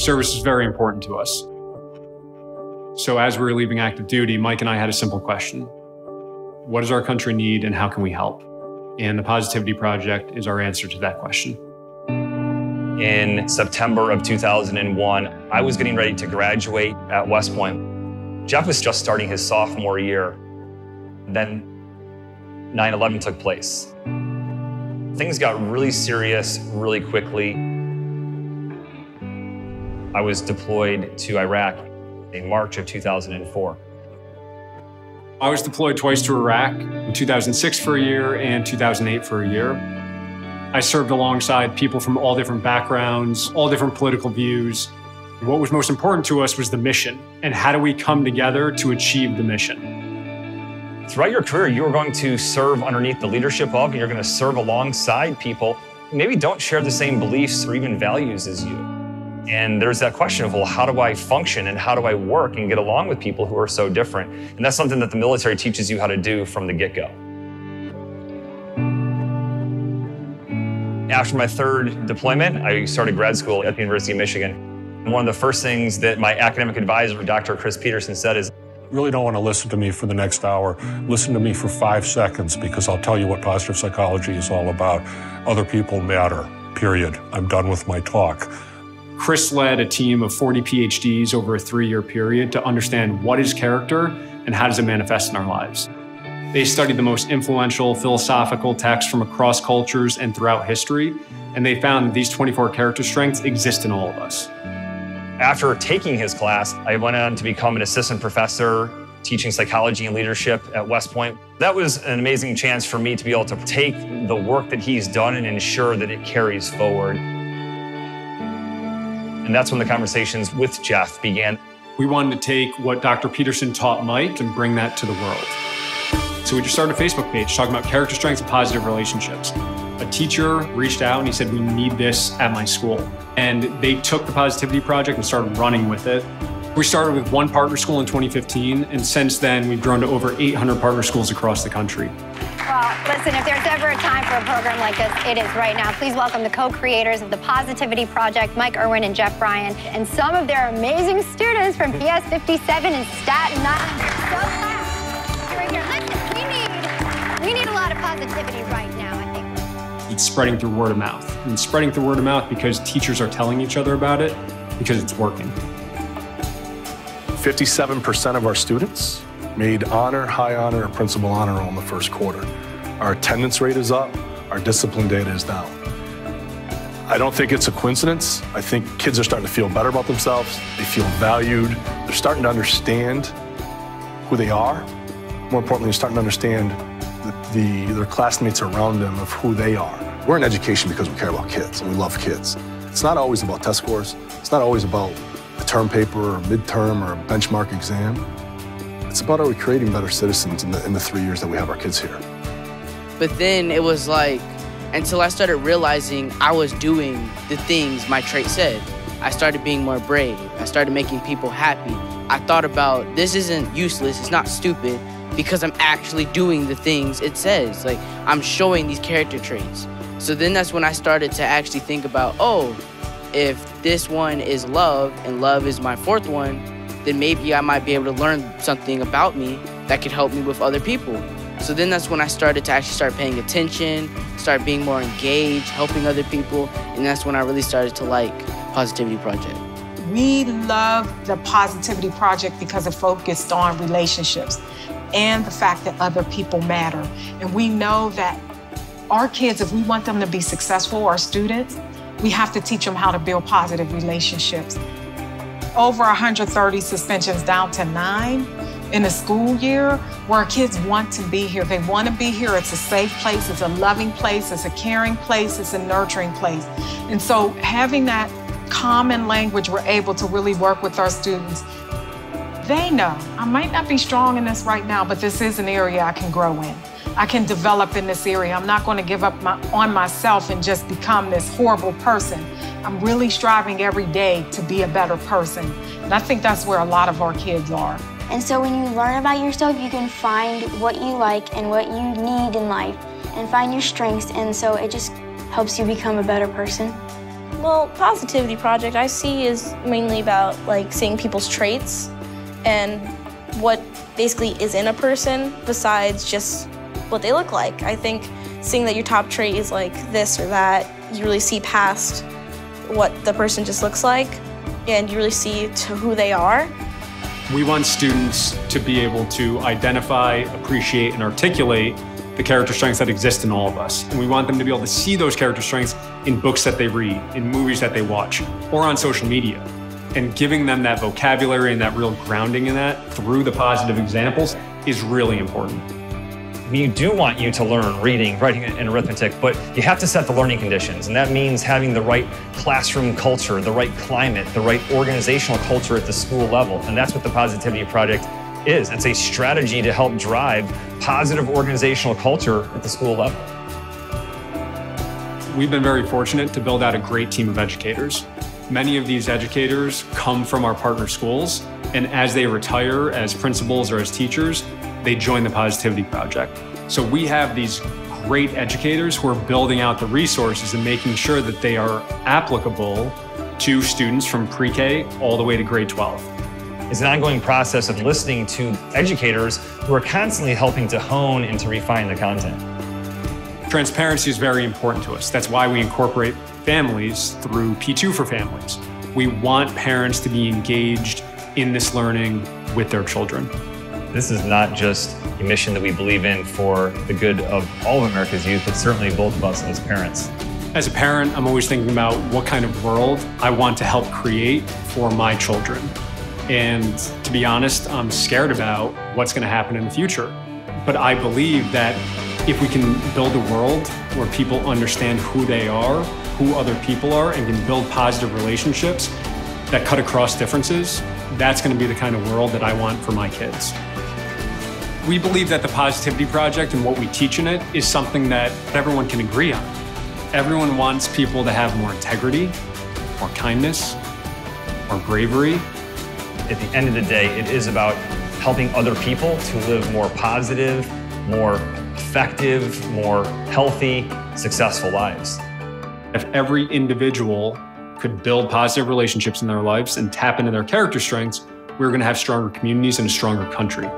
service is very important to us. So, as we were leaving active duty, Mike and I had a simple question What does our country need and how can we help? And the Positivity Project is our answer to that question. In September of 2001, I was getting ready to graduate at West Point. Jeff was just starting his sophomore year. Then 9 11 took place. Things got really serious really quickly. I was deployed to Iraq in March of 2004. I was deployed twice to Iraq in 2006 for a year and 2008 for a year. I served alongside people from all different backgrounds, all different political views. What was most important to us was the mission and how do we come together to achieve the mission. Throughout your career, you are going to serve underneath the leadership of, and you're going to serve alongside people who maybe don't share the same beliefs or even values as you. And there's that question of, well, how do I function and how do I work and get along with people who are so different? And that's something that the military teaches you how to do from the get go. After my third deployment, I started grad school at the University of Michigan. And one of the first things that my academic advisor, Dr. Chris Peterson, said is, really don't want to listen to me for the next hour. Listen to me for five seconds because I'll tell you what positive psychology is all about. Other people matter, period. I'm done with my talk. Chris led a team of 40 PhDs over a three year period to understand what is character and how does it manifest in our lives. They studied the most influential philosophical texts from across cultures and throughout history, and they found that these 24 character strengths exist in all of us. After taking his class, I went on to become an assistant professor teaching psychology and leadership at West Point. That was an amazing chance for me to be able to take the work that he's done and ensure that it carries forward. And that's when the conversations with Jeff began. We wanted to take what Dr. Peterson taught Mike and bring that to the world. So we just started a Facebook page talking about character strengths and positive relationships. A teacher reached out and he said, We need this at my school. And they took the Positivity Project and started running with it. We started with one partner school in 2015, and since then, we've grown to over 800 partner schools across the country. Well, listen, if there's ever a time for a program like this, it is right now. Please welcome the co-creators of the Positivity Project, Mike Erwin and Jeff Bryan, and some of their amazing students from PS 57 and Staten Island. So fast. Right here. Listen, we need, we need a lot of positivity right now, I think. It's spreading through word of mouth. And it's spreading through word of mouth because teachers are telling each other about it because it's working. 57% of our students made honor, high honor, or principal honor in the first quarter. Our attendance rate is up, our discipline data is down. I don't think it's a coincidence. I think kids are starting to feel better about themselves. They feel valued. They're starting to understand who they are. More importantly, they're starting to understand the, the, their classmates around them of who they are. We're in education because we care about kids and we love kids. It's not always about test scores. It's not always about a term paper or a midterm or a benchmark exam. It's about are we creating better citizens in the, in the three years that we have our kids here. But then it was like, until I started realizing I was doing the things my trait said. I started being more brave. I started making people happy. I thought about this isn't useless, it's not stupid, because I'm actually doing the things it says. Like, I'm showing these character traits. So then that's when I started to actually think about, oh, if this one is love and love is my fourth one, then maybe I might be able to learn something about me that could help me with other people. So then that's when I started to actually start paying attention, start being more engaged, helping other people, and that's when I really started to like Positivity Project. We love the Positivity Project because it focused on relationships and the fact that other people matter. And we know that our kids, if we want them to be successful, our students, we have to teach them how to build positive relationships. Over 130 suspensions down to nine in a school year where kids want to be here. They want to be here. It's a safe place, it's a loving place, it's a caring place, it's a nurturing place. And so having that common language, we're able to really work with our students. They know I might not be strong in this right now, but this is an area I can grow in. I can develop in this area. I'm not going to give up my, on myself and just become this horrible person. I'm really striving every day to be a better person. And I think that's where a lot of our kids are. And so when you learn about yourself, you can find what you like and what you need in life and find your strengths. And so it just helps you become a better person. Well, Positivity Project I see is mainly about like seeing people's traits and what basically is in a person besides just what they look like. I think seeing that your top trait is like this or that, you really see past what the person just looks like and you really see to who they are. We want students to be able to identify, appreciate, and articulate the character strengths that exist in all of us. And we want them to be able to see those character strengths in books that they read, in movies that they watch, or on social media. And giving them that vocabulary and that real grounding in that through the positive examples is really important. We do want you to learn reading, writing, and arithmetic, but you have to set the learning conditions. And that means having the right classroom culture, the right climate, the right organizational culture at the school level. And that's what the Positivity Project is. It's a strategy to help drive positive organizational culture at the school level. We've been very fortunate to build out a great team of educators. Many of these educators come from our partner schools, and as they retire as principals or as teachers, they join the Positivity Project. So we have these great educators who are building out the resources and making sure that they are applicable to students from pre K all the way to grade 12 It's an ongoing process of listening to educators who are constantly helping to hone and to refine the content. Transparency is very important to us. That's why we incorporate families through P2 for Families. We want parents to be engaged in this learning with their children. This is not just a mission that we believe in for the good of all of America's youth, but certainly both of us as parents. As a parent, I'm always thinking about what kind of world I want to help create for my children. And to be honest, I'm scared about what's going to happen in the future. But I believe that if we can build a world where people understand who they are, who other people are, and can build positive relationships that cut across differences, that's going to be the kind of world that I want for my kids. We believe that the Positivity Project and what we teach in it is something that everyone can agree on. Everyone wants people to have more integrity, more kindness, more bravery, at the end of the day, it is about helping other people to live more positive, more effective, more healthy, successful lives. If every individual could build positive relationships in their lives and tap into their character strengths, we're going to have stronger communities and a stronger country.